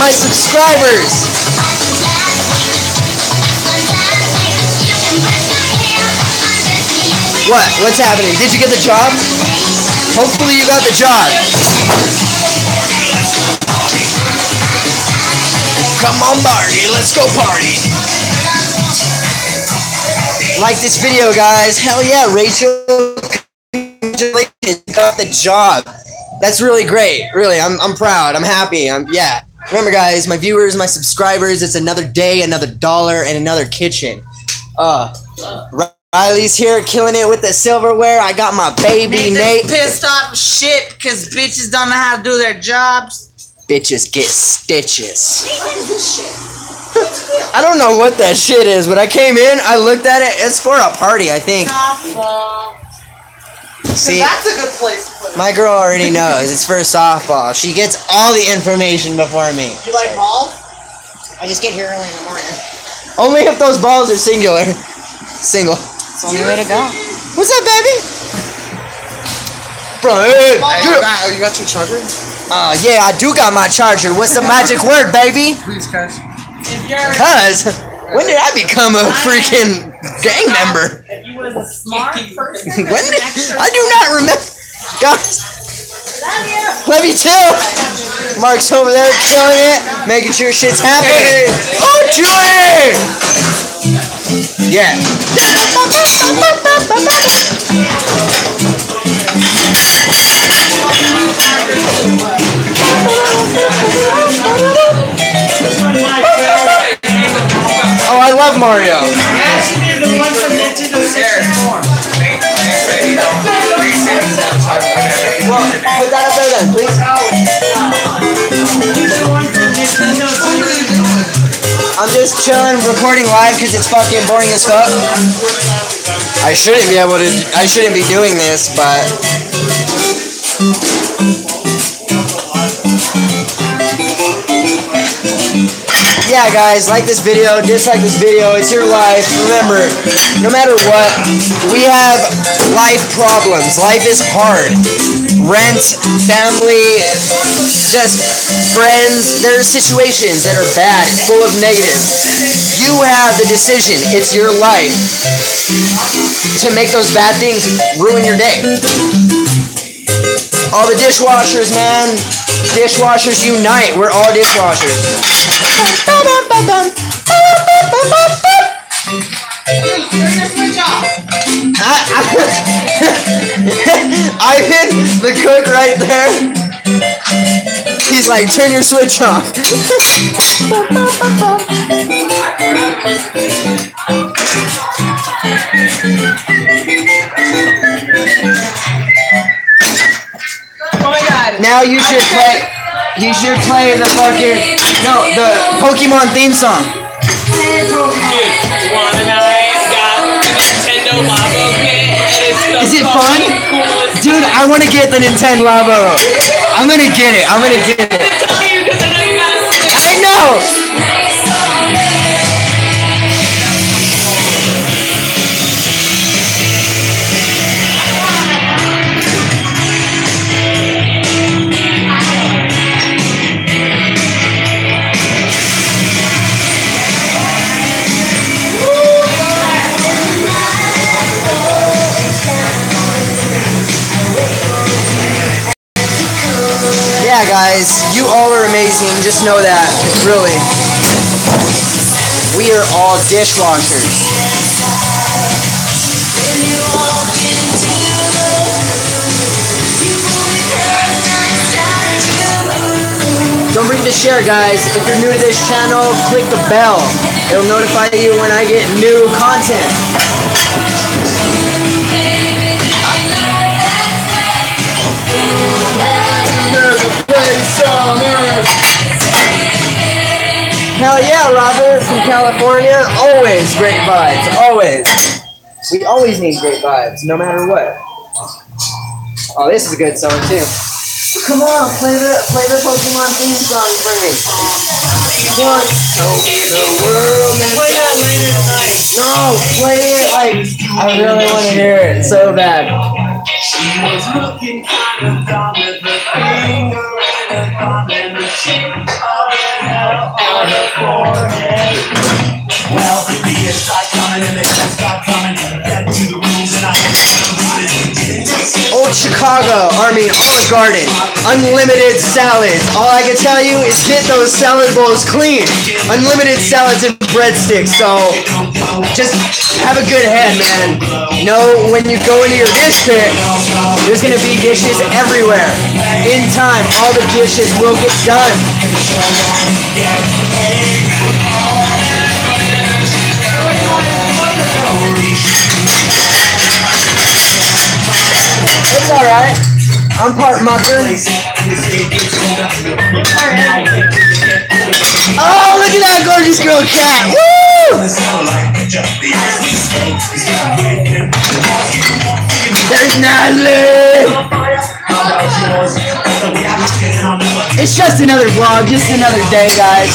my subscribers. What? What's happening? Did you get the job? Hopefully you got the job. Come on, Barbie, let's go party. Like this video, guys. Hell yeah, Rachel. Congratulations, you got the job. That's really great. Really, I'm, I'm proud. I'm happy. I'm yeah. Remember, guys, my viewers, my subscribers. It's another day, another dollar, and another kitchen. Uh, Riley's here, killing it with the silverware. I got my baby Nate. Pissed off shit because bitches don't know how to do their jobs. Bitches get stitches. I don't know what that shit is, but I came in, I looked at it. It's for a party, I think. Softball. See, That's a good place to put it. my girl already knows. It's for softball. She gets all the information before me. You like ball? I just get here early in the morning. Only if those balls are singular. Single. It's the only way to go. What's up, baby? Bro, hey, you- you got your charger? uh, yeah, I do got my charger. What's the magic word, baby? Please, guys. Cuz, when did I become a freaking gang member? If you was a smart person, When did, I do not remember. Guys, love you too. Mark's over there killing it, making sure shit's happening. Oh, Julie! Yeah. Oh, I love Mario. Put that up there then, please. I'm just chilling, recording live because it's fucking boring as fuck. I shouldn't be able to. I shouldn't be doing this, but yeah, guys, like this video, dislike this video. It's your life. Remember, no matter what, we have life problems. Life is hard. Rent, family, just friends. There are situations that are bad, full of negatives. You have the decision. It's your life to make those bad things ruin your day. All the dishwashers, man. Dishwashers unite. We're all dishwashers. Ivan, the cook right there. He's like, turn your switch off. Now you should play. You should play the fucking no the Pokemon theme song. Is it fun? Dude, I want to get the Nintendo Labo. I'm gonna get it. I'm gonna get it. I know. Amazing. Just know that, really. We are all dishwashers. Don't forget to share, guys. If you're new to this channel, click the bell. It'll notify you when I get new content. Hell yeah, Robert from California. Always great vibes. Always. We always need great vibes, no matter what. Oh, this is a good song too. Come on, play the play the Pokemon theme song for me. Come on. the world Play that later tonight. No, play it like I really want to hear it so bad. Well, the a sight coming and the. Chicago, mean Olive Garden, unlimited salads. All I can tell you is get those salad bowls clean. Unlimited salads and breadsticks. So just have a good head, man. Know when you go into your dish there's gonna be dishes everywhere. In time, all the dishes will get done. It's alright. I'm part mucker. Oh, look at that gorgeous girl cat. Woo! There's Natalie. It's just another vlog, just another day, guys.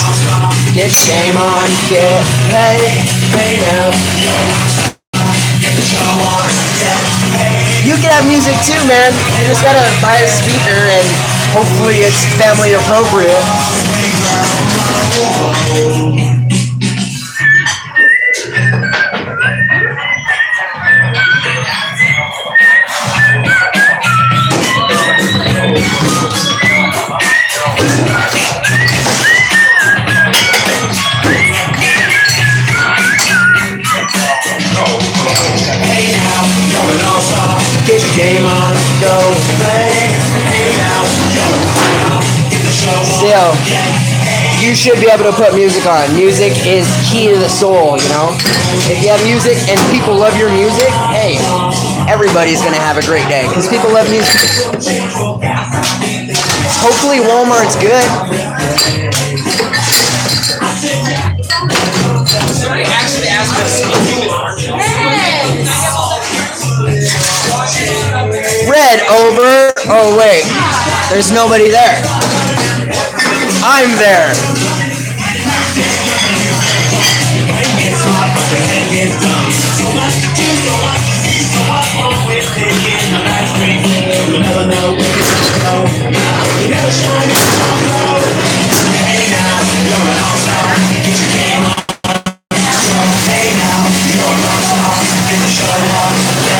Get game on, get paid, pay now. You can have music too, man. You just gotta buy a speaker and hopefully it's family appropriate. You should be able to put music on. Music is key to the soul, you know? If you have music and people love your music, hey, everybody's gonna have a great day because people love music. Hopefully, Walmart's good. Somebody actually asked. Red over. Oh, wait. There's nobody there. I'm there.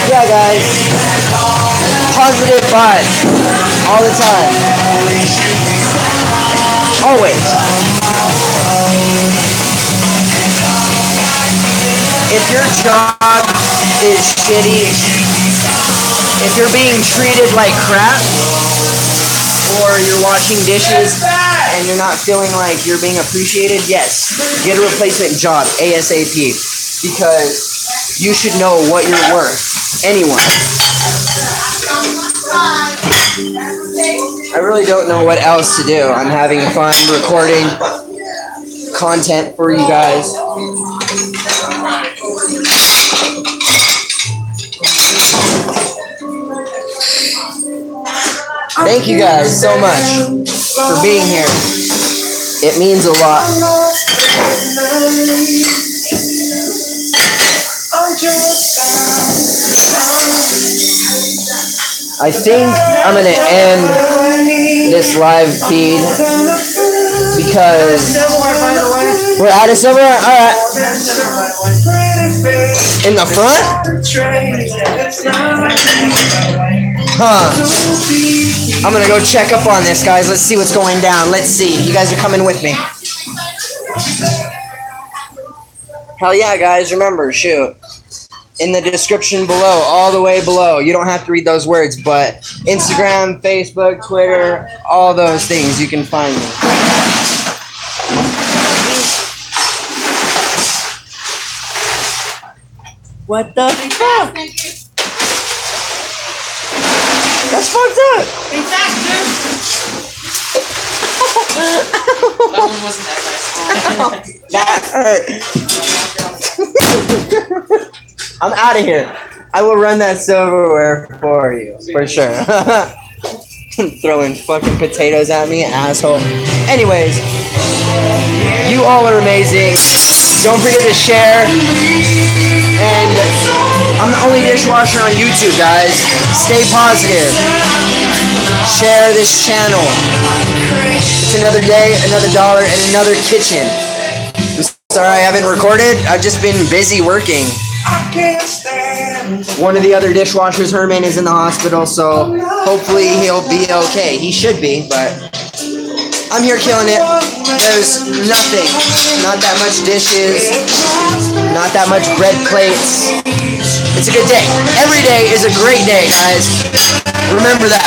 Yeah, guys. Positive vibes all the time. Always. If your job is shitty, if you're being treated like crap, or you're washing dishes and you're not feeling like you're being appreciated, yes, get a replacement job ASAP because you should know what you're worth. Anyone. I really don't know what else to do. I'm having fun recording content for you guys. Thank you guys so much for being here. It means a lot. I think I'm gonna end this live feed because we're out of silver. All right, in the front, huh? I'm gonna go check up on this, guys. Let's see what's going down. Let's see. You guys are coming with me. Hell yeah, guys! Remember, shoot in the description below, all the way below. You don't have to read those words, but Instagram, Facebook, Twitter, all those things, you can find me. What the fuck? That's fucked up. That one wasn't that nice. That hurt. I'm out of here. I will run that silverware for you, for sure. Throwing fucking potatoes at me, asshole. Anyways, you all are amazing. Don't forget to share. And I'm the only dishwasher on YouTube, guys. Stay positive. Share this channel. It's another day, another dollar, and another kitchen. I'm sorry I haven't recorded. I've just been busy working. One of the other dishwashers, Herman, is in the hospital, so hopefully he'll be okay. He should be, but I'm here killing it. There's nothing. Not that much dishes. Not that much bread plates. It's a good day. Every day is a great day, guys. Remember that.